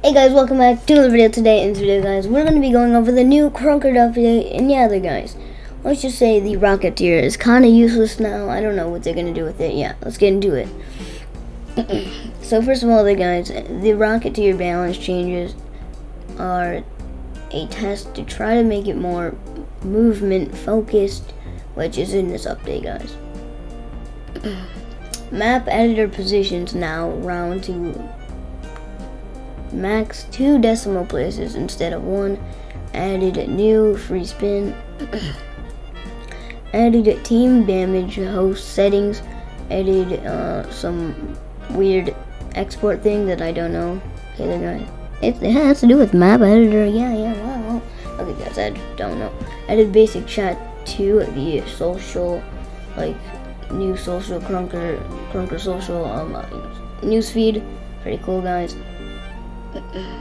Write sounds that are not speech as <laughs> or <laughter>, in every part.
Hey guys, welcome back to another video today. In this video, guys, we're going to be going over the new Krunker update. And yeah, there, guys, let's just say the Rocketeer is kind of useless now. I don't know what they're going to do with it. Yeah, let's get into it. <clears throat> so first of all, the guys, the Rocketeer balance changes are a test to try to make it more movement focused, which is in this update, guys. <clears throat> Map editor positions now round to max two decimal places instead of one. Added a new free spin. <clears throat> added a team damage host settings. Added uh, some weird export thing that I don't know. Okay, then guys, it, it has to do with map editor. Yeah, yeah. Wow. Okay, guys, I don't know. Added basic chat to the social, like new social Krunker, Krunker social um uh, newsfeed. Pretty cool, guys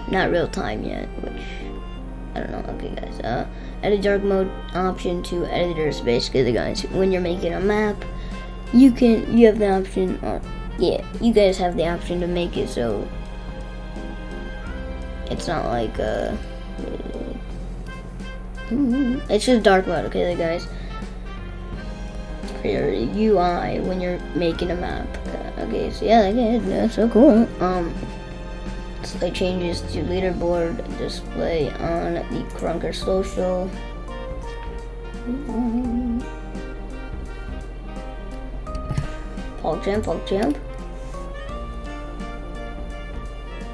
not real time yet, which I don't know. Okay, guys. Uh, edit dark mode option to editors. Basically, the guys when you're making a map, you can you have the option. Or, yeah, you guys have the option to make it so it's not like uh, it's just dark mode. Okay, the guys. For your UI when you're making a map. Okay, so yeah, that's so cool. Um display changes to leaderboard display on the Krunker social. Pog jump, pog jump.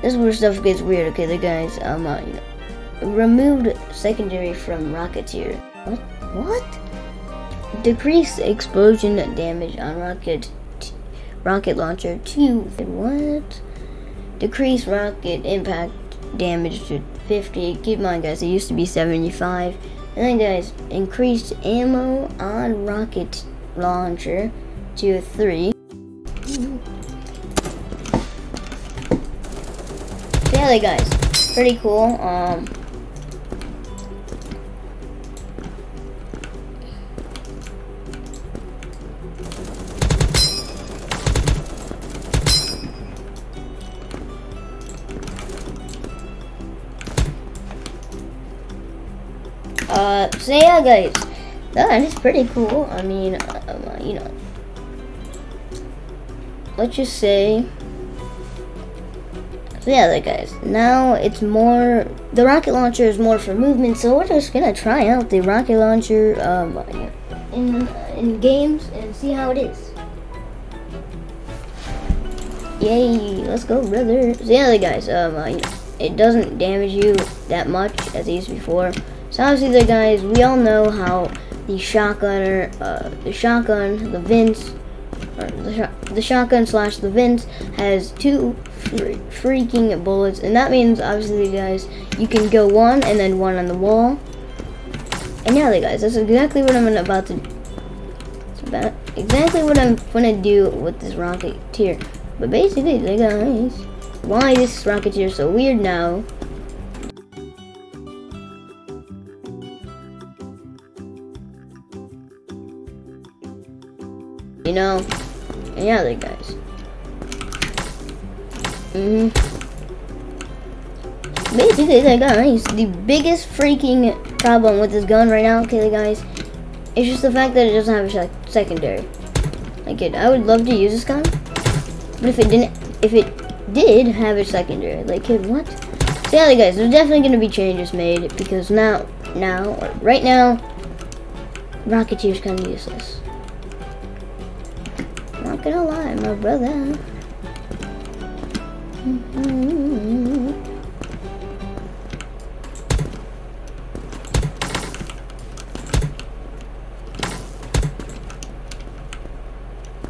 This is where stuff gets weird, okay, the guys, um, uh, you know, removed secondary from Rocketeer. What? What? Decrease explosion damage on rocket rocket launcher to what? Decrease rocket impact damage to 50. Keep in mind, guys, it used to be 75. And then, guys, increased ammo on rocket launcher to 3. So, yeah, guys, pretty cool. Um, Uh, so yeah, guys, that is pretty cool. I mean, uh, you know, let's just say. So yeah, guys. Now it's more. The rocket launcher is more for movement, so we're just gonna try out the rocket launcher um, in in games and see how it is. Yay! Let's go, brother. So yeah, guys. Um, uh, you know, it doesn't damage you that much as it used before. So obviously there guys, we all know how the shotgunner, uh, the shotgun, the Vince, the, sh the shotgun slash the Vince has two freaking bullets. And that means obviously guys, you can go one and then one on the wall. And yeah, guys, that's exactly what I'm about to, about exactly what I'm gonna do with this Rocketeer. But basically, guys, why this Rocketeer so weird now You know? And yeah, they guys. Mm hmm Basically, the guys, the biggest freaking problem with this gun right now, okay, guys, it's just the fact that it doesn't have a secondary. Like it, I would love to use this gun, but if it didn't, if it did have a secondary, like kid, what? So yeah, guys, there's definitely gonna be changes made because now, now, right now, Rocketeer's kind of useless not gonna lie, my brother.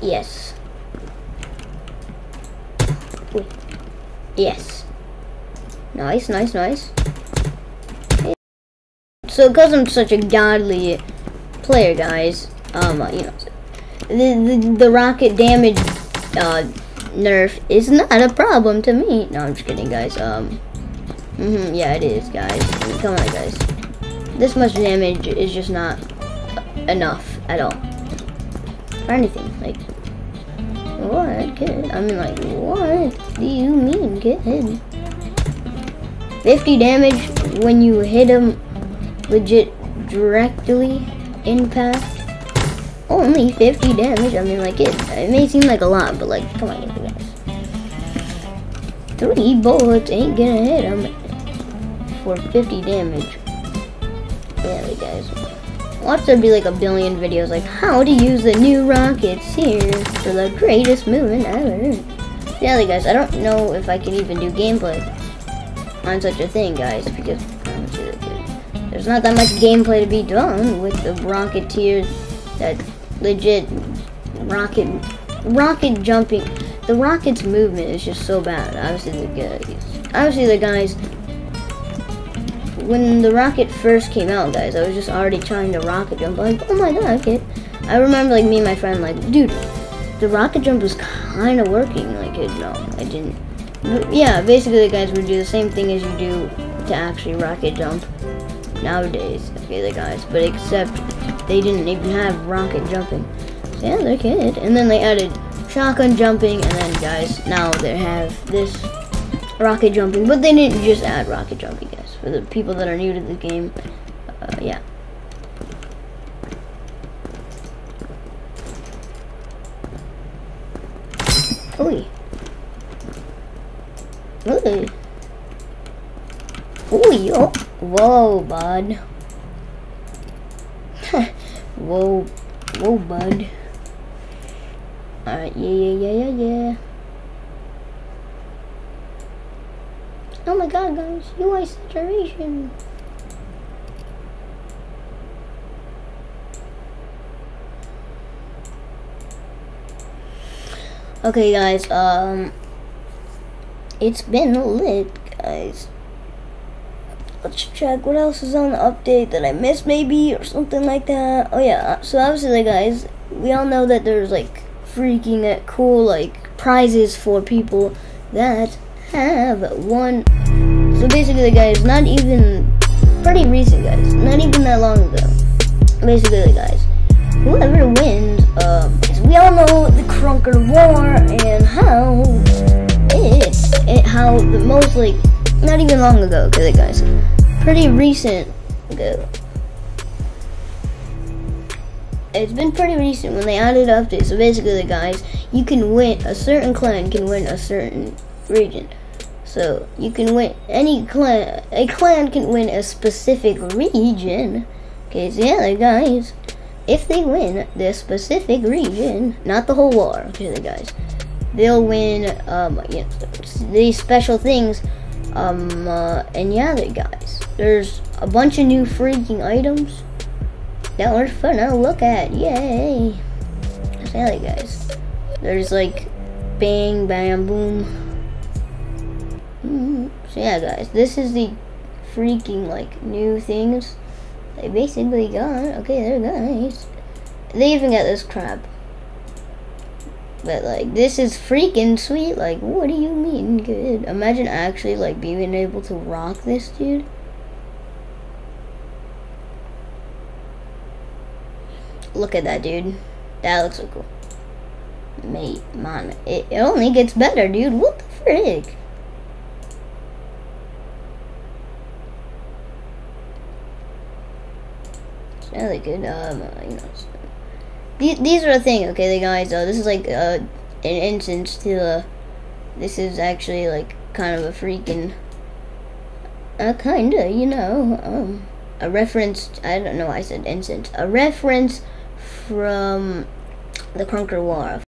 Yes. Ooh. Yes. Nice, nice, nice. So, because I'm such a godly player, guys, um, you know, the, the, the rocket damage uh, nerf is not a problem to me. No, I'm just kidding, guys. Um, mm -hmm, yeah, it is, guys. Come on, guys. This much damage is just not enough at all. Or anything, like, what, kid? I mean, like, what do you mean, kid? 50 damage when you hit him legit directly in impact. Only 50 damage. I mean, like, it, it may seem like a lot, but, like, come on, guys. Three bullets ain't gonna hit him for 50 damage. Yeah, guys. Watch there be like a billion videos like how to use the new Rocketeer for the greatest movement ever. Yeah, guys, I don't know if I can even do gameplay on such a thing, guys, because there's not that much gameplay to be done with the Rocketeer that legit rocket rocket jumping. The rocket's movement is just so bad. Obviously the guys, obviously the guys. When the rocket first came out, guys, I was just already trying to rocket jump. Like, oh my god, okay. I remember like me and my friend like, dude, the rocket jump was kind of working. Like, it, no, I didn't. But yeah, basically, the guys would do the same thing as you do to actually rocket jump nowadays. Okay, the guys, but except they didn't even have rocket jumping. So yeah, they could. And then they added shotgun jumping, and then guys, now they have this rocket jumping. But they didn't just add rocket jumping, guys. For the people that are new to the game, uh, yeah. Ooh. Ooh. Ooh, oh. Whoa, bud. <laughs> whoa. Whoa, bud. Alright, yeah, yeah, yeah, yeah, yeah. Oh my god, guys. UI saturation. Okay, guys, um, it's been lit, guys. Let's check what else is on the update that I missed, maybe, or something like that. Oh, yeah, so obviously, guys, we all know that there's, like, freaking cool, like, prizes for people that have won. So basically, guys, not even, pretty recent, guys, not even that long ago. Basically, guys, whoever wins, um, we all know the Krunker War and how it, it how the most like not even long ago, okay, guys, pretty recent ago. It's been pretty recent when they added updates. So basically, the guys, you can win. A certain clan can win a certain region. So you can win any clan. A clan can win a specific region. Okay, so yeah, guys if they win this specific region, not the whole war, okay, guys, they'll win um, these special things. Um, uh, and yeah, guys, there's a bunch of new freaking items that were fun to look at. Yay! So yeah, guys, there's like bang, bam, boom. Mm -hmm. So yeah, guys, this is the freaking like new things they basically got, okay, they're nice. They even got this crap. But like, this is freaking sweet. Like, what do you mean good? Imagine actually like being able to rock this, dude. Look at that, dude. That looks so cool. Mate, man, it, only gets better, dude. What the frick? really good. Um, you know, these these are the thing. Okay, the guys. Uh, this is like uh, an instance to uh, this is actually like kind of a freaking, uh, kinda, you know, um, a reference. I don't know. I said instance. A reference from the Krunker War.